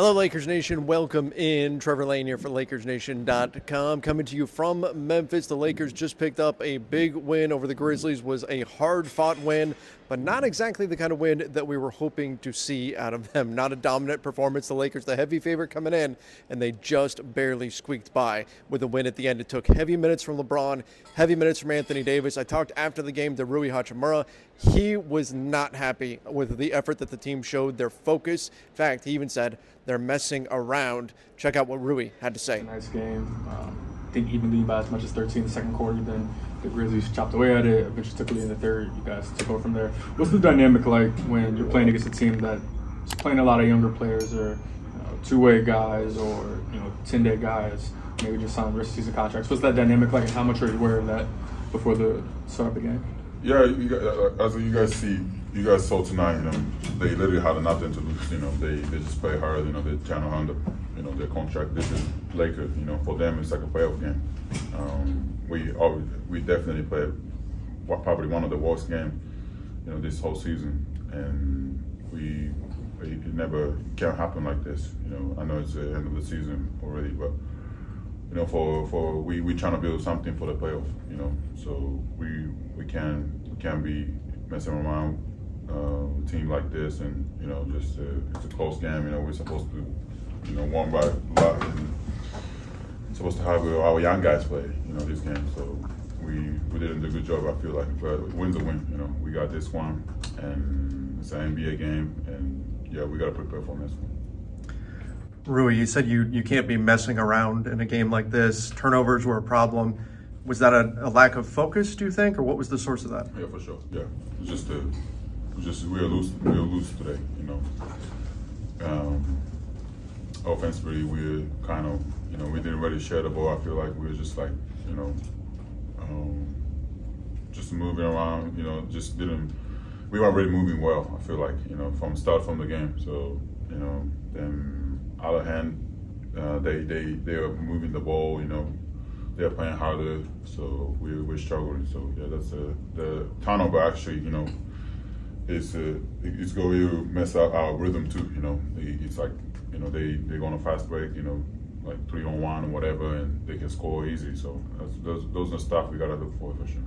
Hello, Lakers Nation. Welcome in. Trevor Lane here for LakersNation.com. Coming to you from Memphis. The Lakers just picked up a big win over the Grizzlies. Was a hard-fought win, but not exactly the kind of win that we were hoping to see out of them. Not a dominant performance. The Lakers, the heavy favorite coming in, and they just barely squeaked by with a win at the end. It took heavy minutes from LeBron, heavy minutes from Anthony Davis. I talked after the game to Rui Hachimura. He was not happy with the effort that the team showed, their focus. In fact, he even said they're messing around. Check out what Rui had to say. Nice game. Um, I think even lead by as much as 13 in the second quarter. Then the Grizzlies chopped away at it. Eventually took lead in the third. You guys took over from there. What's the dynamic like when you're playing against a team that's playing a lot of younger players or you know, two-way guys or you know 10-day guys? Maybe just signed rest season contracts. What's that dynamic like, and how much are you aware of that before the start of the game? Yeah, you guys, uh, as you guys see, you guys saw tonight. You know, they literally had nothing to lose. You know, they, they just play hard. You know, they trying to handle, you know, their contract. This is Lakers. You know, for them it's like a playoff game. Um, we we definitely played probably one of the worst games, you know, this whole season, and we it never can't happen like this. You know, I know it's the end of the season already, but you know, for for we we trying to build something for the playoff. You know, so we can can be messing around uh, a team like this, and you know, just uh, it's a close game. You know, we're supposed to, you know, won by a lot, and supposed to have our young guys play. You know, this game. So we we didn't do a good job. I feel like, but win's a win. You know, we got this one, and it's an NBA game, and yeah, we got to prepare for this one. Rui, you said you, you can't be messing around in a game like this. Turnovers were a problem. Was that a, a lack of focus, do you think, or what was the source of that? Yeah, for sure. Yeah, just a, just we were loose, we were loose today. You know, um, offensively we were kind of, you know, we didn't really share the ball. I feel like we were just like, you know, um, just moving around. You know, just didn't. We weren't really moving well. I feel like, you know, from start from the game. So, you know, then other hand, uh, they they they were moving the ball. You know, they're playing harder, so we we're struggling. So yeah, that's a the turnover actually. You know, is uh, it's going to mess up our rhythm too. You know, it's like you know they they go on a fast break. You know, like three on one or whatever, and they can score easy. So those those are stuff we gotta look for for sure.